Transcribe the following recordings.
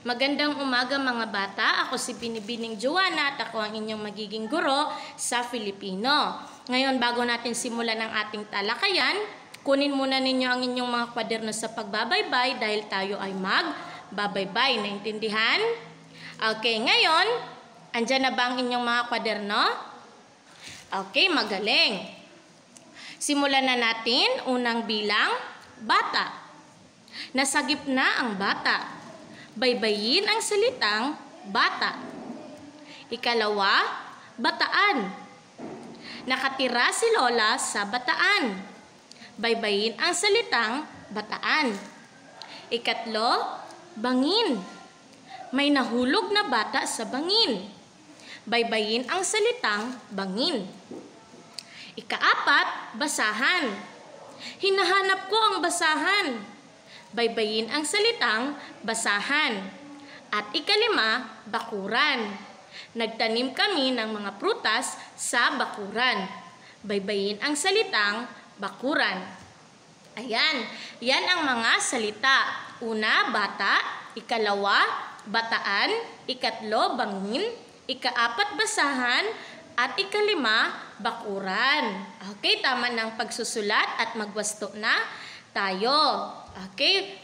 Magandang umaga mga bata. Ako si Binibining Joanna at ako ang inyong magiging guro sa Filipino. Ngayon, bago natin simulan ang ating talakayan, kunin muna ninyo ang inyong mga kwaderno sa pagbabaybay dahil tayo ay magbabaybay. Naintindihan? Okay, ngayon, andyan na ba ang inyong mga kwaderno? Okay, magaling. Simulan na natin unang bilang, bata. Nasagip na ang bata. Baybayin ang salitang bata. Ikalawa, bataan. Nakatira si Lola sa bataan. Baybayin ang salitang bataan. Ikatlo, bangin. May nahulog na bata sa bangin. Baybayin ang salitang bangin. Ikaapat, basahan. Hinahanap ko ang basahan. Baybayin ang salitang basahan. At ikalima, bakuran. Nagtanim kami ng mga prutas sa bakuran. Baybayin ang salitang bakuran. Ayan, yan ang mga salita. Una, bata. Ikalawa, bataan. Ikatlo, bangin. Ikaapat, basahan. At ikalima, bakuran. Okay, tama ng pagsusulat at magwasto na tayo. Okay?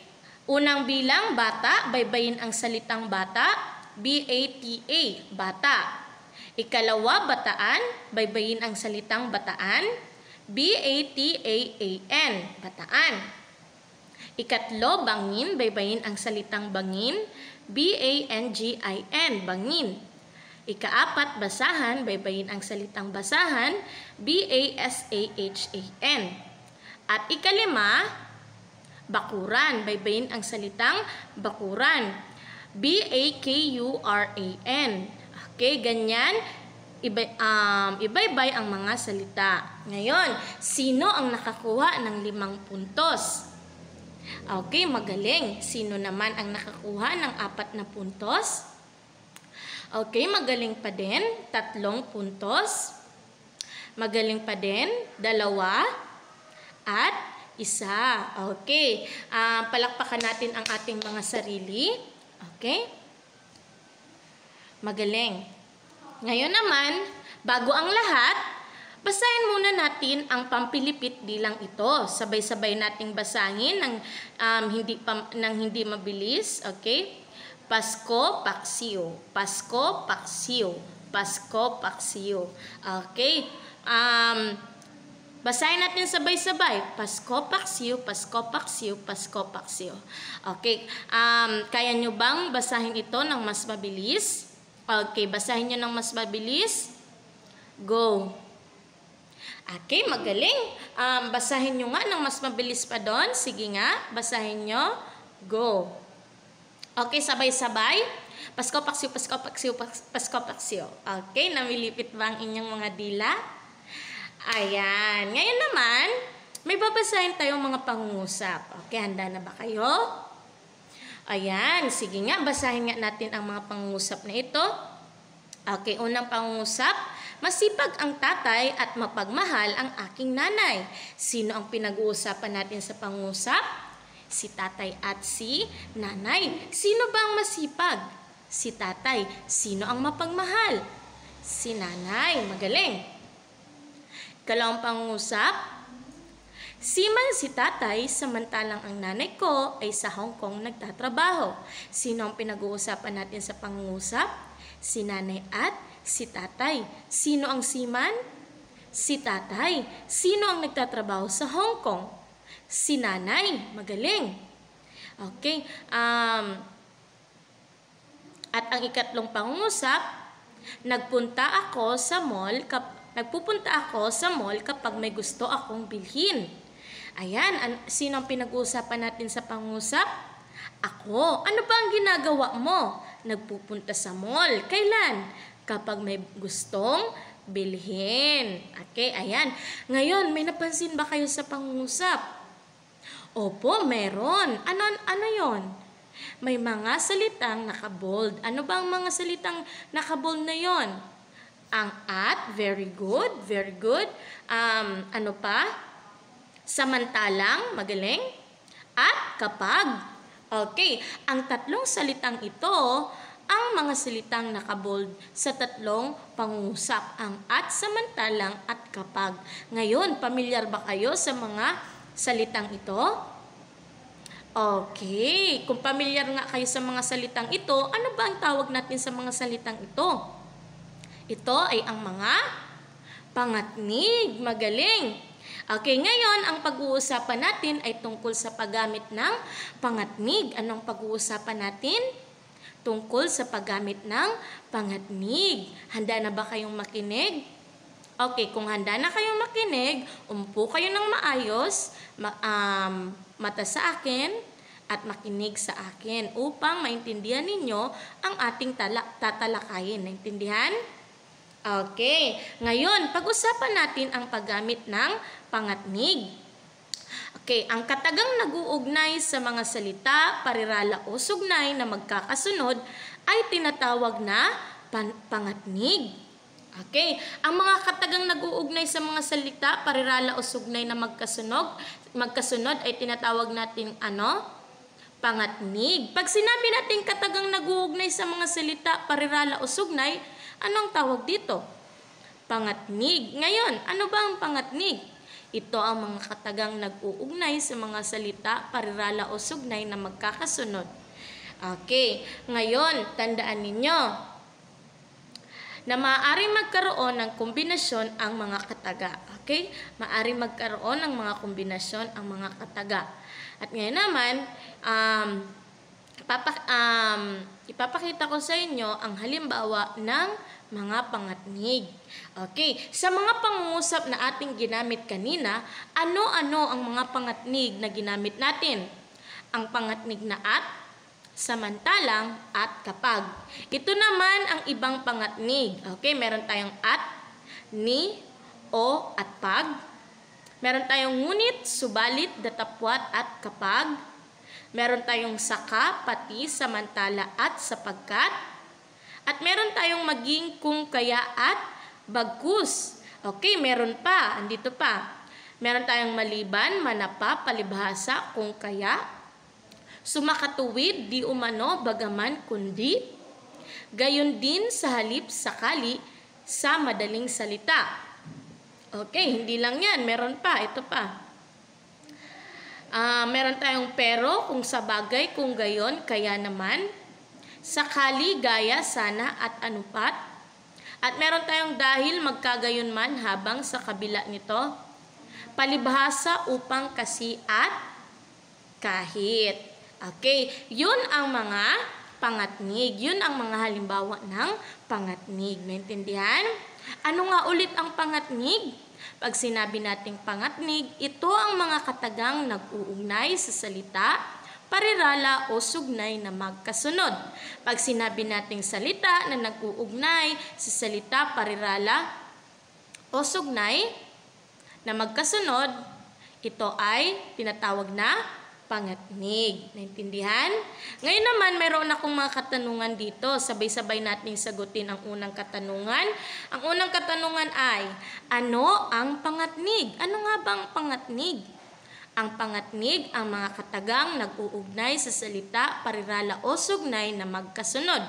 Unang bilang, bata. Baybayin ang salitang bata. B-A-T-A, bata. Ikalawa, bataan. Baybayin ang salitang bataan. B-A-T-A-A-N, bataan. Ikatlo, bangin. Baybayin ang salitang bangin. B-A-N-G-I-N, bangin. Ikaapat, basahan. Baybayin ang salitang basahan. B-A-S-A-H-A-N. At ikalima, bakuran. Baybayin ang salitang bakuran. B-A-K-U-R-A-N. Okay, ganyan. Iba, um, ibaybay ang mga salita. Ngayon, sino ang nakakuha ng limang puntos? Okay, magaling. Sino naman ang nakakuha ng apat na puntos? Okay, magaling pa din. Tatlong puntos. Magaling pa din. Dalawa. At isa. Okay. Uh, palakpakan natin ang ating mga sarili. Okay? Magaling. Ngayon naman, bago ang lahat, basahin muna natin ang pampilipit bilang ito. Sabay-sabay nating basahin ng um, hindi pam, ng hindi mabilis, okay? Pasko Paksio, Pasko Paksio, Pasko Paksio. Okay? Um, Basahin natin sabay-sabay. Pasko, paksiw, Pasko, paksiw, Pasko, paksiw. Okay. Um, kaya nyo bang basahin ito ng mas mabilis? Okay, basahin nyo ng mas mabilis. Go. Okay, magaling. Um, basahin nyo nga ng mas mabilis pa doon. Sige nga, basahin nyo. Go. Okay, sabay-sabay. Pasko, paksiw, Pasko, paksiw, Pasko, paksiw. Okay, namilipit ba ang inyong mga dila? Ayan. Ngayon naman, may babasahin tayong mga pangungusap. Okay, handa na ba kayo? Ayan. Sige nga, basahin nga natin ang mga pangungusap na ito. Okay, unang pangungusap. Masipag ang tatay at mapagmahal ang aking nanay. Sino ang pinag-uusapan natin sa pangungusap? Si tatay at si nanay. Sino ba ang masipag? Si tatay. Sino ang mapagmahal? Si nanay. Magaling. Kalawang pangusap, Siman si tatay, samantalang ang nanay ko ay sa Hong Kong nagtatrabaho. Sino ang pinag-uusapan natin sa pangungusap? Si nanay at si tatay. Sino ang siman? Si tatay. Sino ang nagtatrabaho sa Hong Kong? Si nanay. Magaling. Okay. Um, at ang ikatlong pangungusap, nagpunta ako sa mall kap Nagpupunta ako sa mall kapag may gusto akong bilhin. Ayan, an- sino ang pinag-uusapan natin sa pangusap? Ako. Ano ba ang ginagawa mo? Nagpupunta sa mall. Kailan? Kapag may gustong bilhin. Okay, ayan. Ngayon, may napansin ba kayo sa pangusap? Opo, meron. Ano, ano yon? May mga salitang nakabold. Ano ba ang mga salitang nakabold na yon? Ang at, very good, very good. Um, ano pa? Samantalang, magaling. At kapag, Okay, ang tatlong salitang ito, ang mga salitang nakabold sa tatlong pangungusap, ang at, samantalang at kapag. Ngayon, pamilyar ba kayo sa mga salitang ito? Okay, kung pamilyar nga kayo sa mga salitang ito, ano ba ang tawag natin sa mga salitang ito? Ito ay ang mga pangatnig. Magaling. Okay, ngayon ang pag-uusapan natin ay tungkol sa paggamit ng pangatnig. Anong pag-uusapan natin? Tungkol sa paggamit ng pangatnig. Handa na ba kayong makinig? Okay, kung handa na kayong makinig, umpo kayo ng maayos, ma- um, mata sa akin, at makinig sa akin upang maintindihan ninyo ang ating tala- tatalakayin. Naintindihan? Okay. Ngayon, pag-usapan natin ang paggamit ng pangatnig. Okay, ang katagang nag-uugnay sa mga salita, parirala o sugnay na magkakasunod ay tinatawag na pan- pangatnig. Okay, ang mga katagang nag-uugnay sa mga salita, parirala o sugnay na magkasunod, magkasunod ay tinatawag natin ano? Pangatnig. Pag sinabi natin katagang nag-uugnay sa mga salita, parirala o sugnay, anong tawag dito? Pangatnig. Ngayon, ano ba ang pangatnig? Ito ang mga katagang nag-uugnay sa mga salita, parirala o sugnay na magkakasunod. Okay, ngayon, tandaan ninyo na maaaring magkaroon ng kombinasyon ang mga kataga. Okay? Maaaring magkaroon ng mga kombinasyon ang mga kataga. At ngayon naman, um, Papa, um, ipapakita ko sa inyo ang halimbawa ng mga pangatnig. Okay, sa mga pangungusap na ating ginamit kanina, ano-ano ang mga pangatnig na ginamit natin? Ang pangatnig na at, samantalang at kapag. Ito naman ang ibang pangatnig. Okay, meron tayong at, ni, o, at pag. Meron tayong ngunit, subalit, datapwat, at kapag. Meron tayong saka, pati, samantala at sapagkat. At meron tayong maging kung kaya at bagkus. Okay, meron pa. Andito pa. Meron tayong maliban, manapa, palibhasa, kung kaya. Sumakatuwid, di umano, bagaman, kundi. Gayon din sa halip, sakali, sa madaling salita. Okay, hindi lang yan. Meron pa. Ito pa. Uh, meron tayong pero, kung sa bagay, kung gayon, kaya naman. Sakali, gaya, sana, at anupat. At meron tayong dahil magkagayon man habang sa kabila nito. Palibhasa upang kasi at kahit. Okay, yun ang mga pangatnig. Yun ang mga halimbawa ng pangatnig. Naintindihan? Ano nga ulit ang pangatnig? Pag sinabi nating pangatnig, ito ang mga katagang nag-uugnay sa salita, parirala o sugnay na magkasunod. Pag sinabi nating salita na nag-uugnay sa salita, parirala o sugnay na magkasunod, ito ay tinatawag na pangatnig. Naintindihan? Ngayon naman, meron akong mga katanungan dito. Sabay-sabay nating sagutin ang unang katanungan. Ang unang katanungan ay, ano ang pangatnig? Ano nga ba ang pangatnig? Ang pangatnig ang mga katagang nag-uugnay sa salita, parirala o sugnay na magkasunod.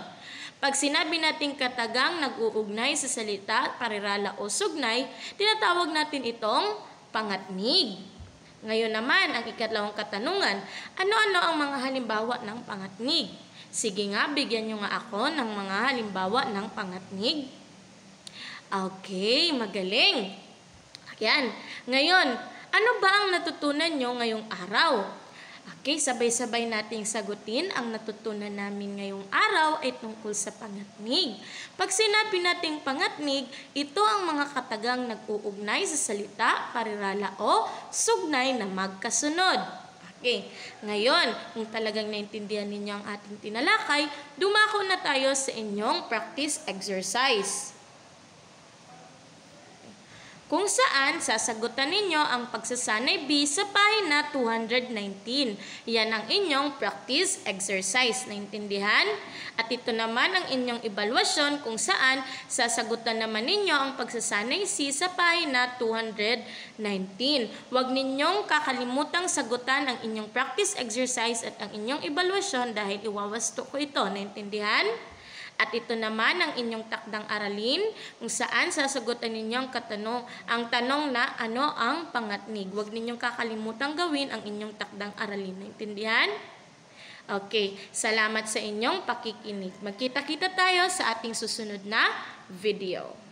Pag sinabi nating katagang nag-uugnay sa salita, parirala o sugnay, tinatawag natin itong pangatnig. Ngayon naman, ang ikatlawang katanungan, ano-ano ang mga halimbawa ng pangatnig? Sige nga, bigyan nyo nga ako ng mga halimbawa ng pangatnig. Okay, magaling. Ayan. Ngayon, ano ba ang natutunan nyo ngayong araw? Okay, sabay-sabay nating sagutin. Ang natutunan namin ngayong araw ay tungkol sa pangatnig. Pag sinabi nating pangatnig, ito ang mga katagang nag-uugnay sa salita, parirala o sugnay na magkasunod. Okay, ngayon, kung talagang naintindihan ninyo ang ating tinalakay, dumako na tayo sa inyong practice exercise. Kung saan sasagutan ninyo ang pagsasanay B sa pahina 219. Yan ang inyong practice exercise. Naintindihan? At ito naman ang inyong evaluasyon kung saan sasagutan naman ninyo ang pagsasanay C sa pahina 219. Huwag ninyong kakalimutang sagutan ang inyong practice exercise at ang inyong evaluasyon dahil iwawasto ko ito. Naintindihan? At ito naman ang inyong takdang aralin kung saan sasagutan ninyo ang, katanong, ang tanong na ano ang pangatnig. Huwag ninyong kakalimutan gawin ang inyong takdang aralin. Naintindihan? Okay, salamat sa inyong pakikinig. Magkita-kita tayo sa ating susunod na video.